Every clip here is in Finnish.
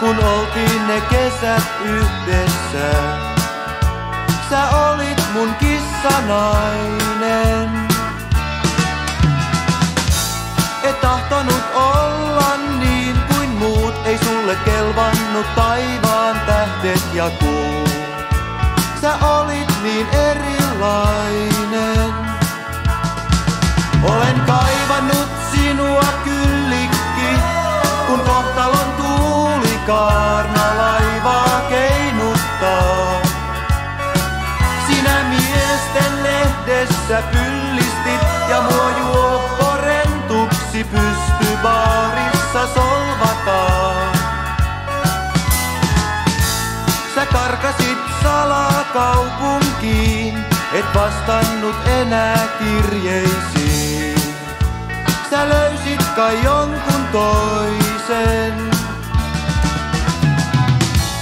kun oltiin ne kesät yhdessä. Sä olit mun kissanainen. Et tahtonut olla niin kuin muut, ei sulle kelvannut taivaan tähdet ja kuu. Sä olit niin erilainen. Karkasit salaa kaupunkiin, et vastannut enää kirjeisiin. Sä löysit kai jonkun toisen.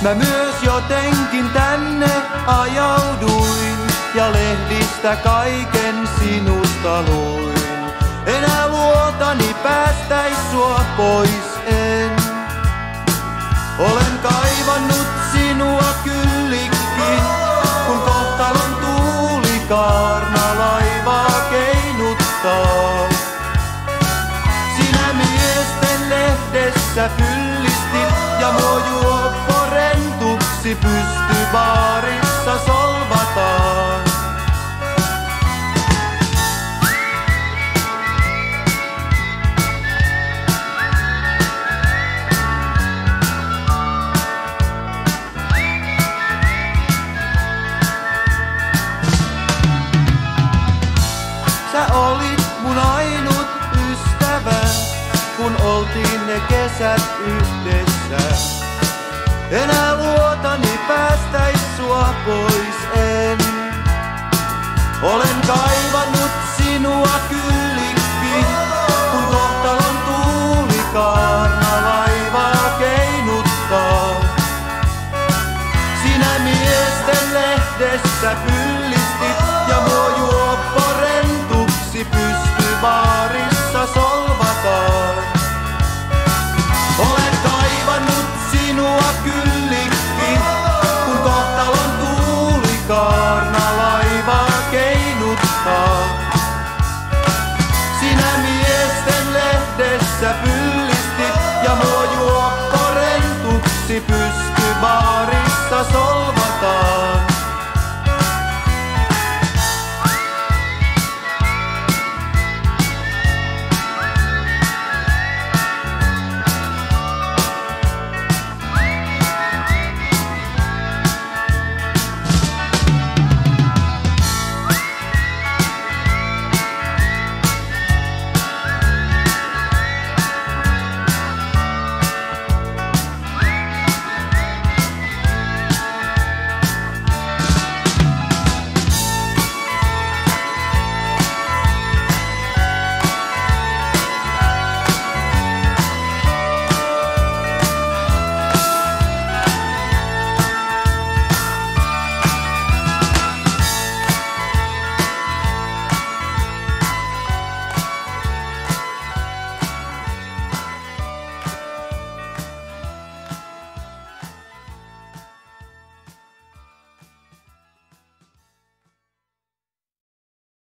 Mä myös jotenkin tänne ajauduin ja lehdistä kaiken sinusta luin. Enää luotani päästäis sua pois en. Olen kaivannut sinua kyllikki, kun kohtalon tuuli kaarna laivaa keinuttaa. Sinä miesten lehdessä pyllistit ja mua juopporentuksi pysty baarissa ne kesät yhdessä. Enää luotani päästäis sua pois en. Sinua kyllikki,